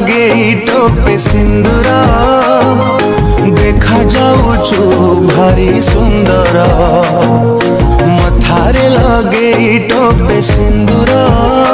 लगे टोपे सिंदूर। देखा जाओ जो भारी सुंदरा। मथारे लगे टोपे पे सिंदूरा।